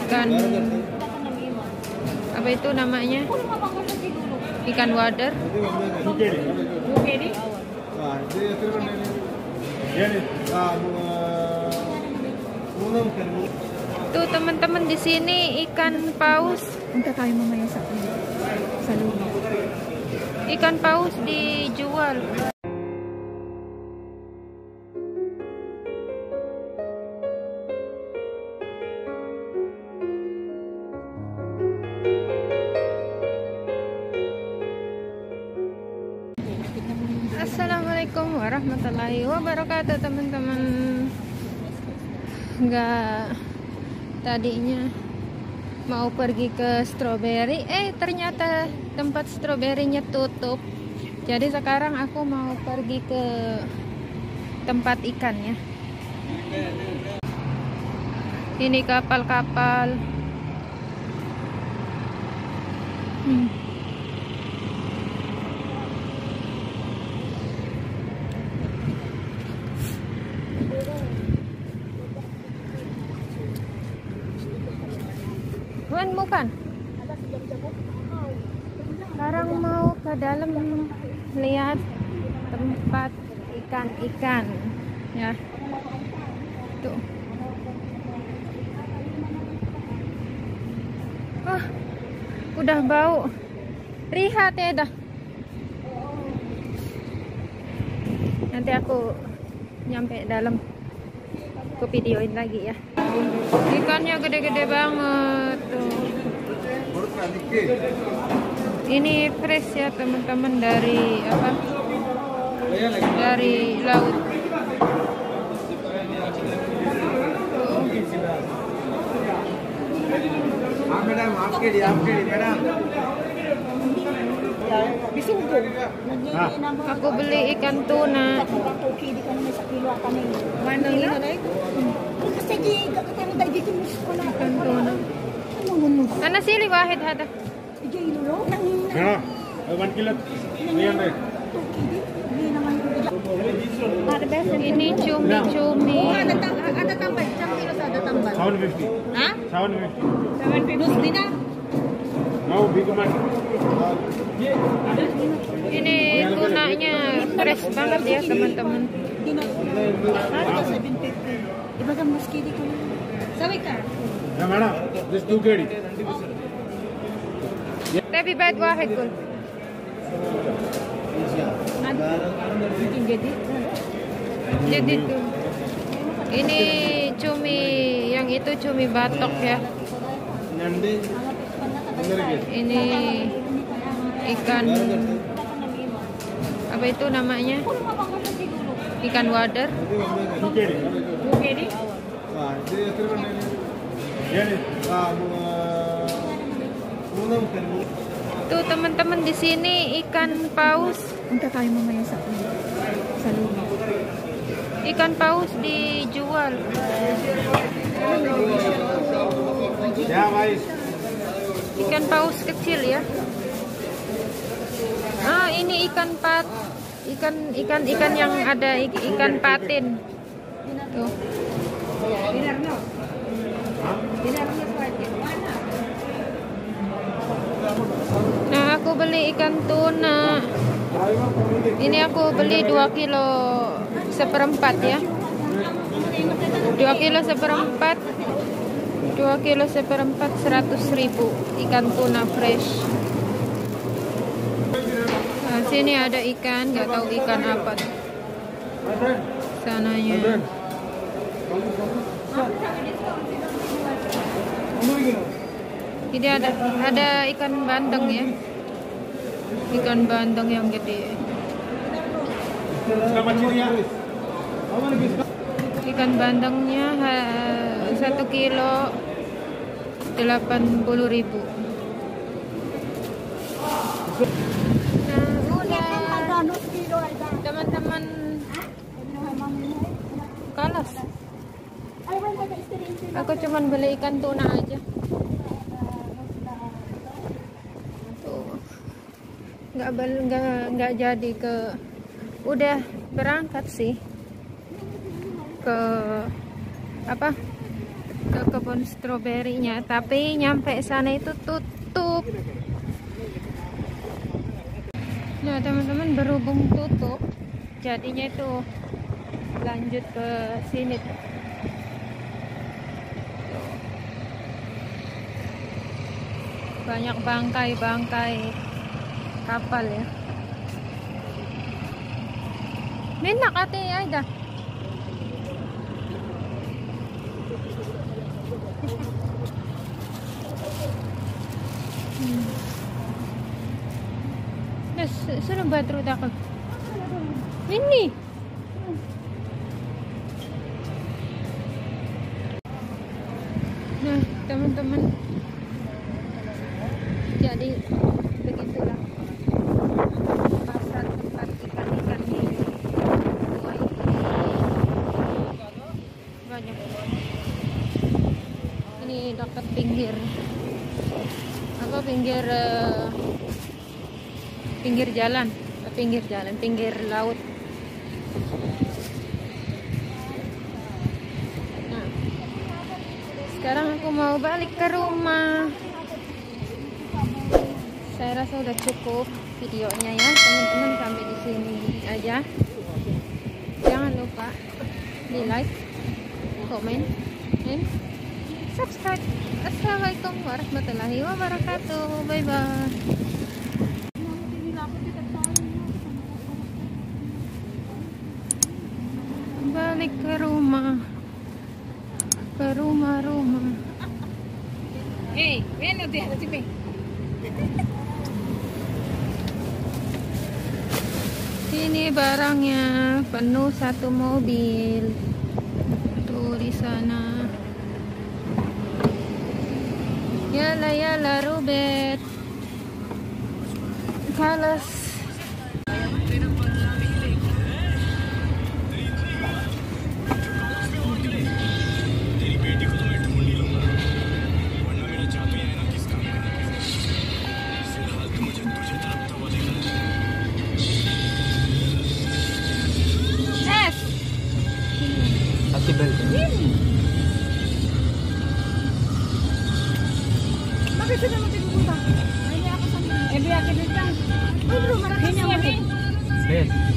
ikan. Apa itu namanya? Ikan wader. Tuh teman-teman di sini ikan paus. Mamaya sa ikan paus dijual warahmatullahi wabarakatuh teman-teman. Nggak tadinya mau pergi ke strawberry. Eh ternyata tempat stroberinya tutup. Jadi sekarang aku mau pergi ke tempat ikan ya ini kapal-kapal. Hmm. Wan mau kan? Sekarang mau ke dalam lihat tempat ikan-ikan ya. Tuh. Wah, udah bau. Lihat ya dah. Nanti aku nyampe dalam aku videoin lagi ya. Ikannya gede-gede banget tuh. Ini fresh ya teman-teman dari apa? Dari laut. Madam आपके लिए आपके लिए madam aku beli ikan tuna. mana Ikan tuna. Ano wahid hada? Ini cumi-cumi. Oh, ada tambah, ada tambah. Mau biguman. Ini tunanya fresh banget ya teman-teman. Ibaga meski di kulit. Sabi ka? Ya madam, this two kedi. Tapi bad wahid kul. Jadi, jadi tuh. Ini cumi yang itu cumi batok ya. Ya. ini ikan apa itu namanya? Ikan wader. Itu teman-teman di sini ikan paus. Ikan paus dijual. Ya, Ikan paus kecil ya. Ah, ini ikan pat ikan ikan ikan yang ada ik- ikan patin. Tuh. Nah, aku beli ikan tuna. Ini aku beli 2 kilo seperempat ya. 2 kilo seperempat 2 kilo seperempat 100 ribu ikan tuna fresh. Nah, sini ada ikan nggak tahu ikan apa. Sananya. Ini ada ada ikan bandeng ya. Ikan bandeng yang gede. Ya. Ikan bandengnya satu kilo 80 ribu. Nah teman-teman kalas. Aku cuman beli ikan tuna aja. Tuh. Nggak nggak nggak jadi ke udah berangkat sih ke apa kebun stroberinya tapi nyampe sana itu tutup. Nah teman-teman berhubung tutup jadinya itu lanjut ke sini. Banyak bangkai-bangkai kapal ya. Menak ate Aida. Hmm. Nas, saan ba trud ako? Ini. Nah, teman-teman. Jadi begitulah pasar tempat ikan-ikan di Gua ini. banyak ini dekat pinggir. Apa pinggir eh, pinggir jalan. Pinggir jalan pinggir laut. Nah. Sekarang aku mau balik ke rumah. Saya rasa udah cukup videonya ya. Teman-teman sampai di sini aja. Jangan lupa di like komen dan subscribe. Assalamualaikum warahmatullahi wabarakatuh. Bye bye balik ke rumah. Ke rumah-rumah. Hey, ven, no te hagas Ini barangnya penuh satu mobil. Tuh di sana. Yalla, yalla, Robert. Carlos. Happy birthday. Bakit sila mo pupunta? Ay, hindi ako sa... Eh, biya ka dito. Ay, bro, marami siya.